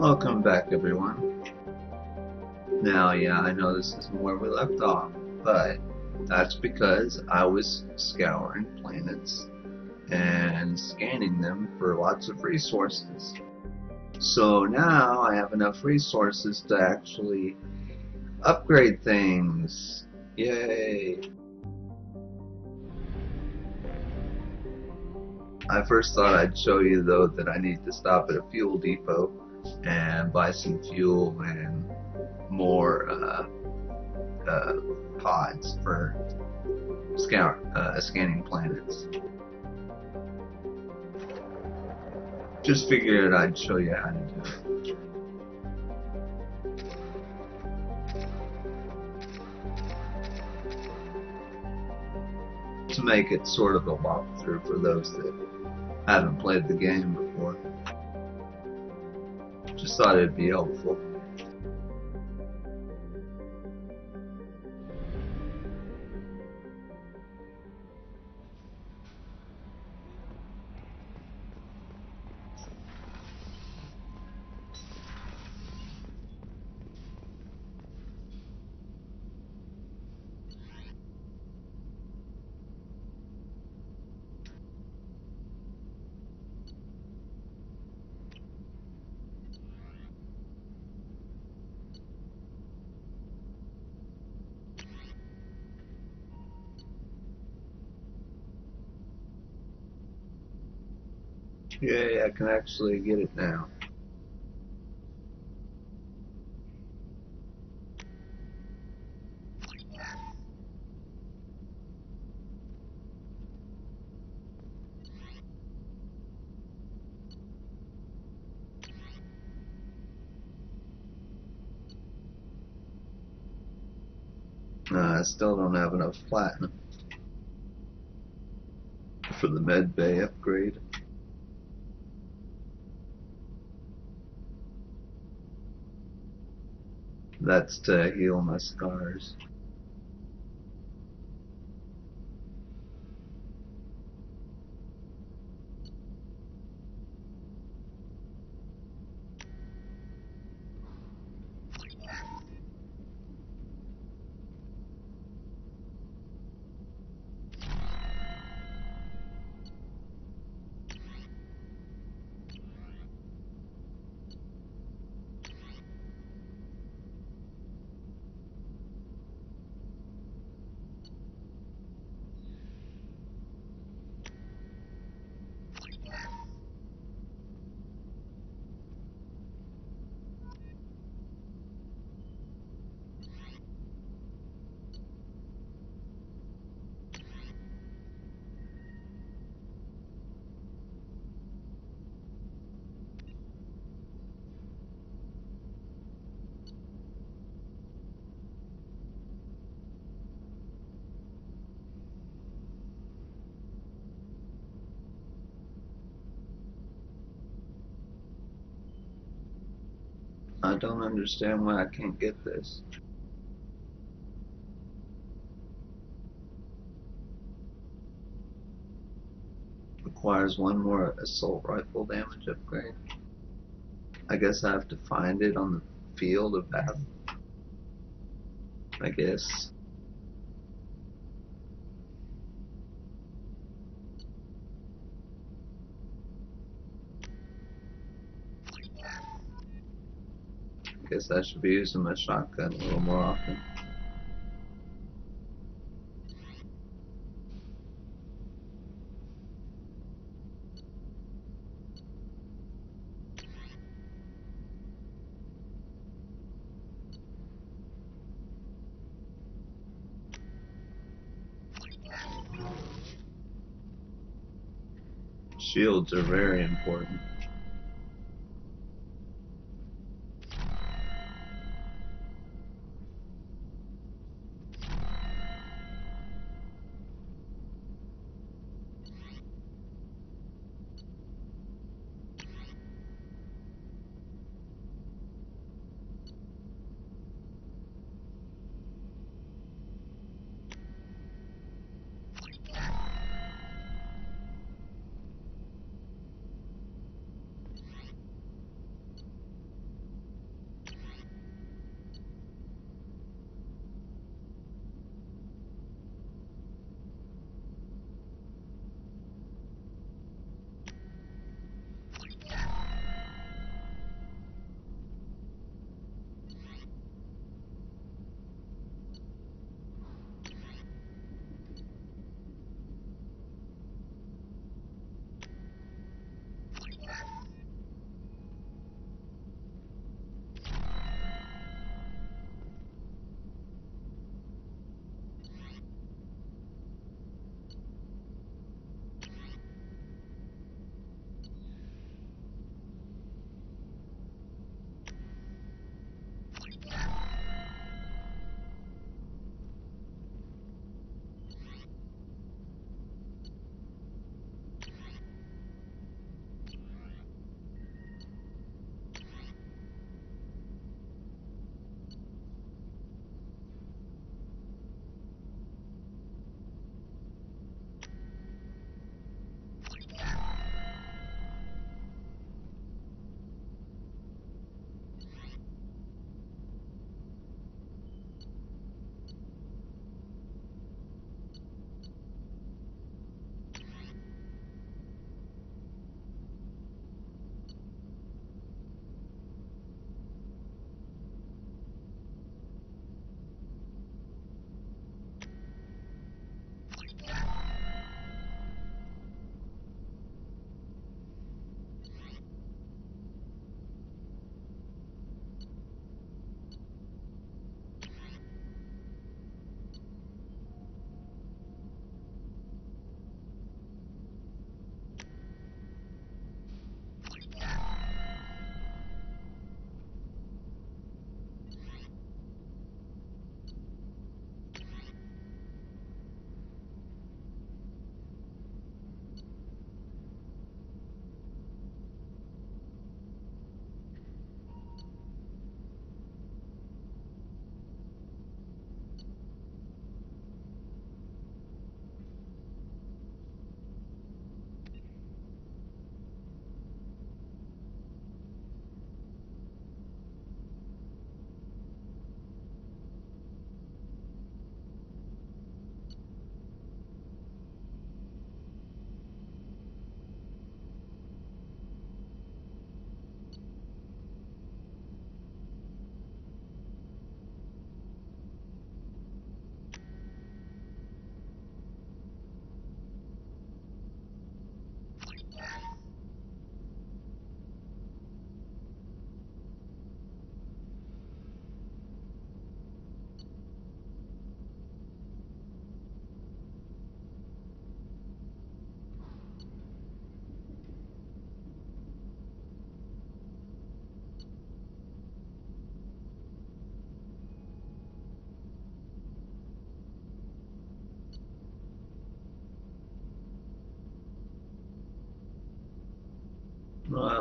Welcome back everyone. Now yeah, I know this isn't where we left off, but that's because I was scouring planets and scanning them for lots of resources. So now I have enough resources to actually upgrade things. Yay! I first thought I'd show you though that I need to stop at a fuel depot and buy some fuel and more uh, uh, pods for uh, scanning planets. Just figured I'd show you how to do it. To make it sort of a walkthrough for those that haven't played the game thought it'd be helpful. Yay, I can actually get it now. Uh, I still don't have enough platinum for the med bay upgrade. That's to heal my scars. I don't understand why I can't get this. Requires one more assault rifle damage upgrade. I guess I have to find it on the field of battle. I guess. Guess I should be using my shotgun a little more often. Shields are very important.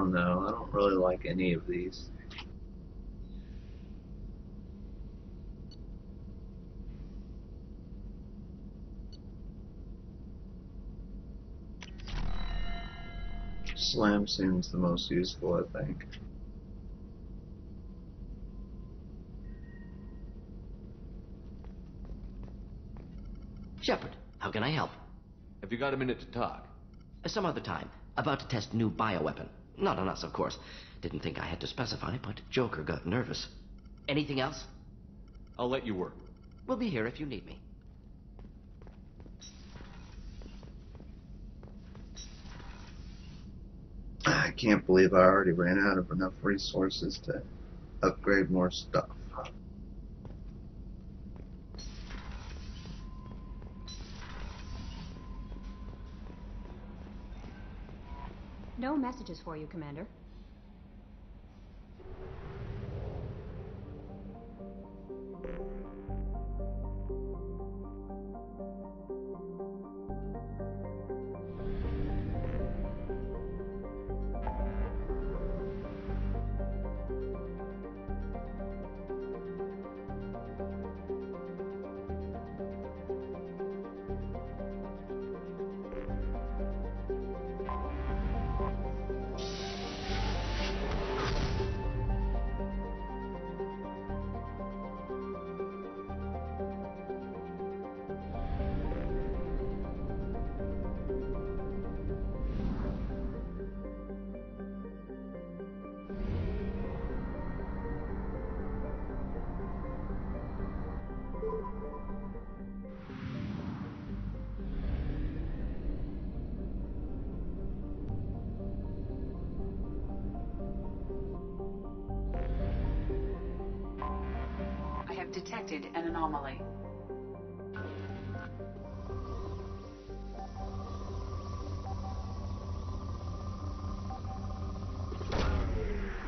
Don't know. I don't really like any of these. Slam seems the most useful, I think. Shepard, how can I help? Have you got a minute to talk? Some other time. About to test new bioweapon. Not on us, of course. Didn't think I had to specify, but Joker got nervous. Anything else? I'll let you work. We'll be here if you need me. I can't believe I already ran out of enough resources to upgrade more stuff. No messages for you, Commander. Detected an anomaly.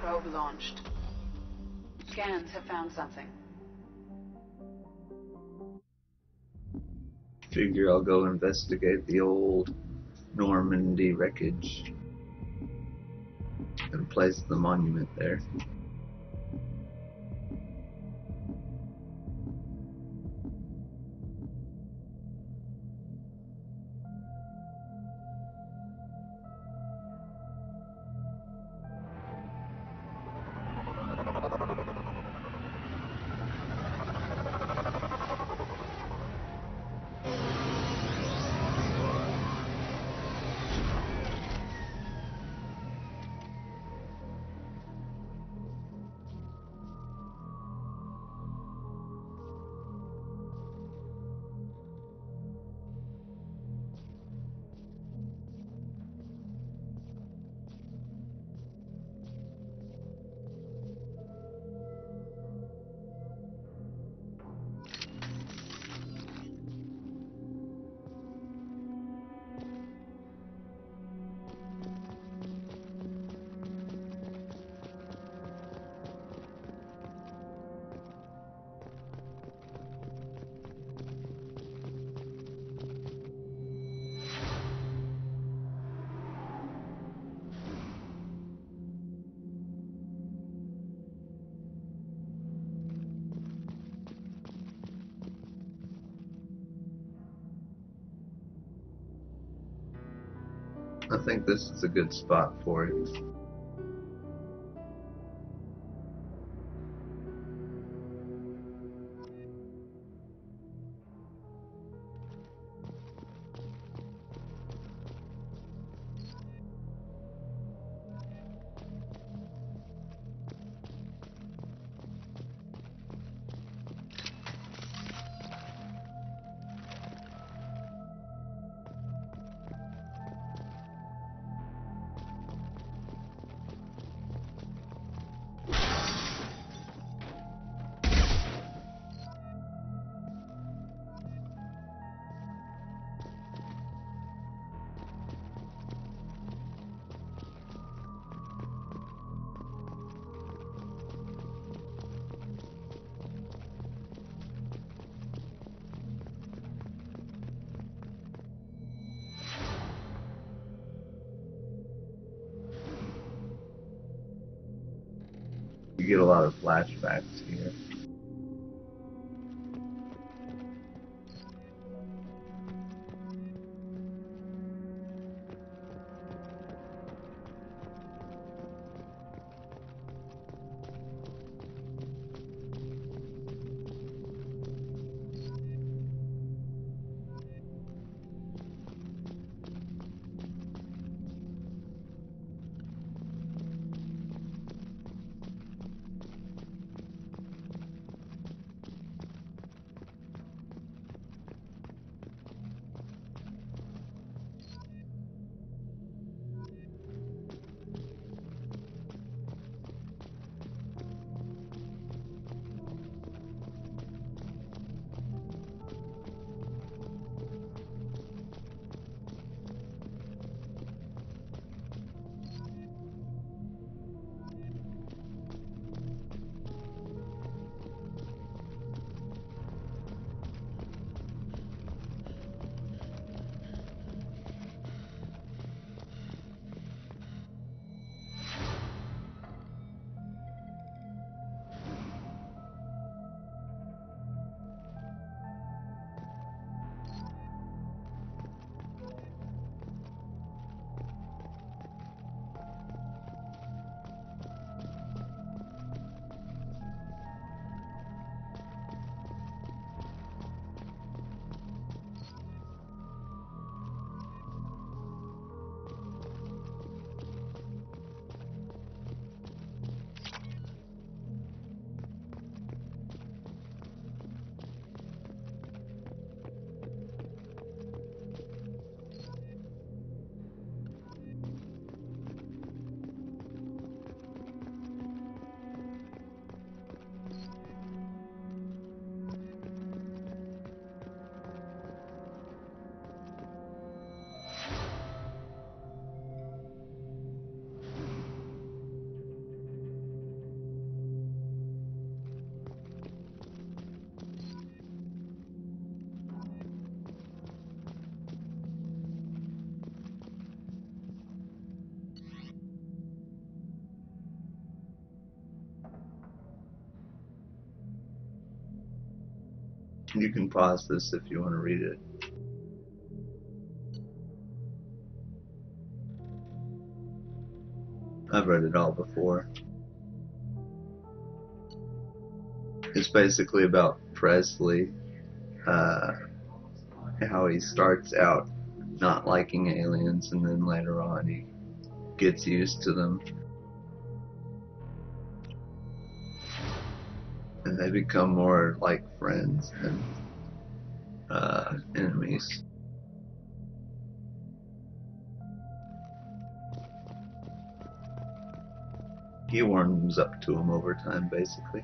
Probe launched. Scans have found something. Figure I'll go investigate the old Normandy wreckage and place the monument there. I think this is a good spot for it. You get a lot of flashbacks here. You can pause this if you want to read it. I've read it all before. It's basically about Pressly, uh, how he starts out not liking aliens and then later on he gets used to them. And they become more like friends than uh, enemies. He warms up to him over time, basically.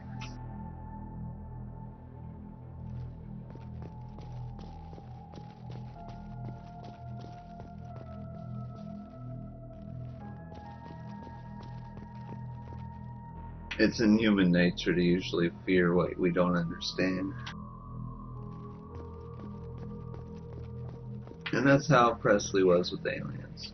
It's in human nature to usually fear what we don't understand. And that's how Pressly was with aliens.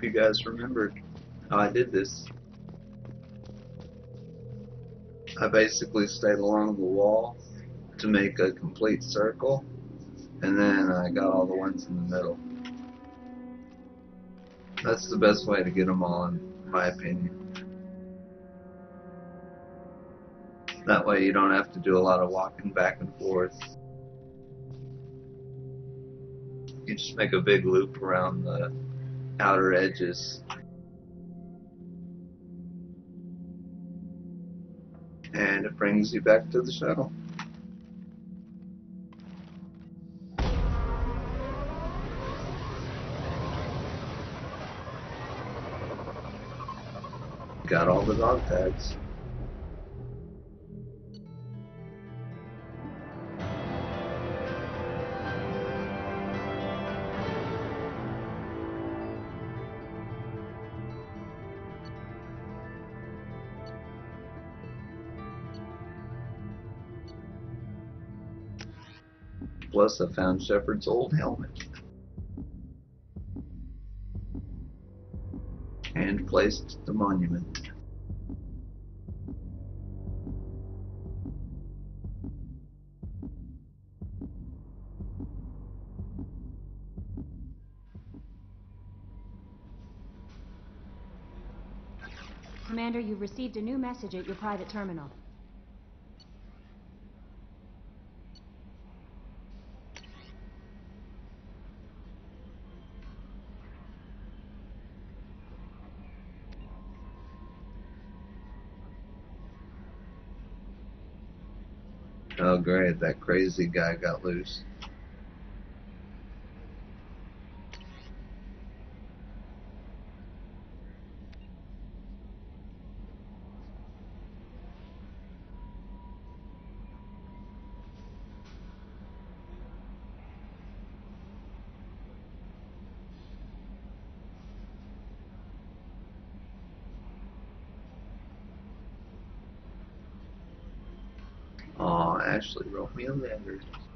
Hope you guys remembered how I did this. I basically stayed along the wall to make a complete circle, and then I got all the ones in the middle. That's the best way to get them all, in my opinion. That way you don't have to do a lot of walking back and forth. You just make a big loop around the outer edges. And it brings you back to the shuttle. Got all the dog tags. Plus, I found Shepard's old helmet. And placed the monument. Commander, you've received a new message at your private terminal. Oh, great, that crazy guy got loose. Ashley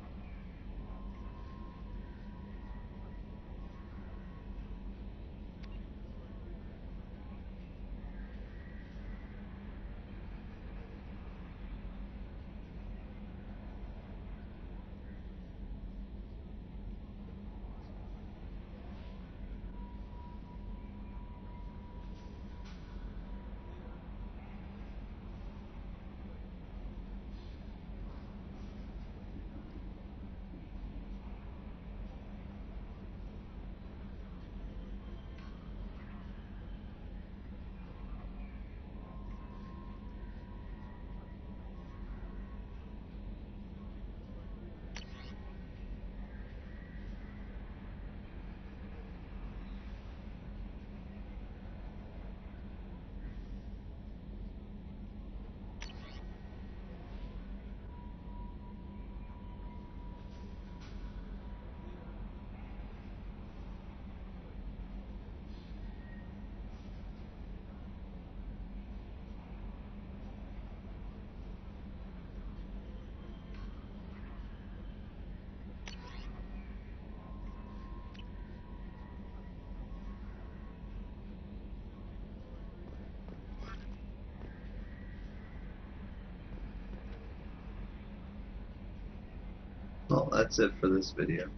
That's it for this video.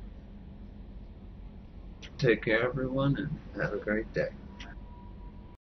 Take care, everyone, and have a great day.